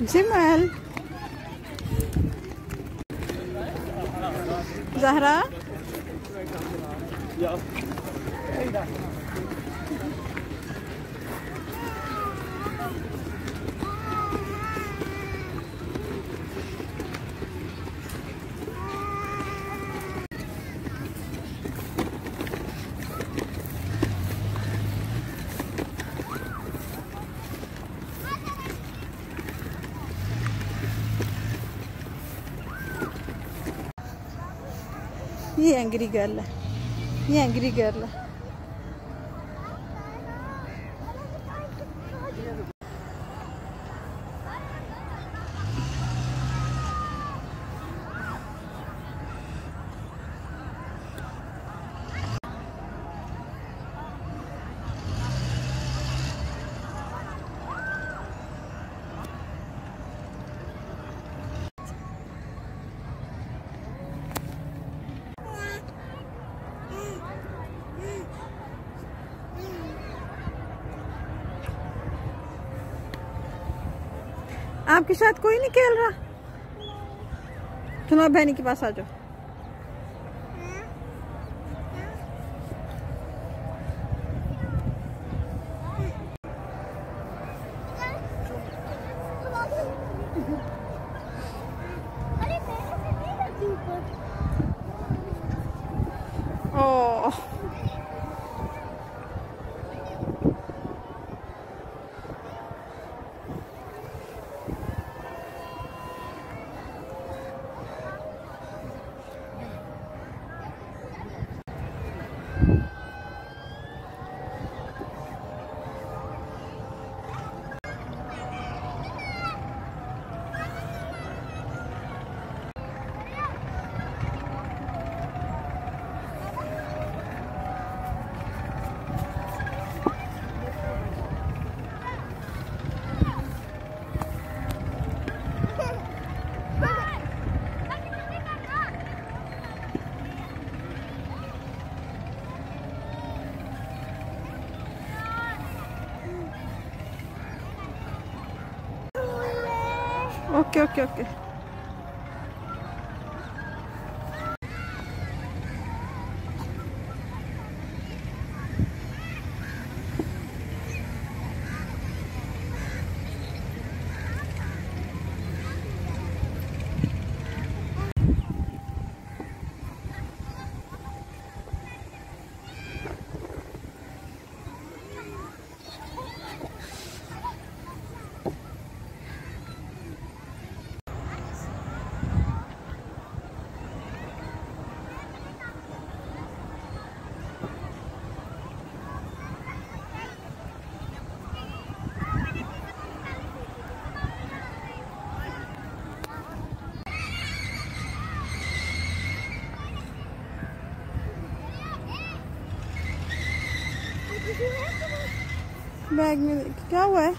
जिमल जहरा या. ይሄ እንግዲህ ጋለ ይሄ እንግዲህ ጋለ आपके साथ कोई नहीं खेल रहा। चुनाव बहनी के पास आ जाओ। オッケーオッケーオッケー。Bag met de kauwen.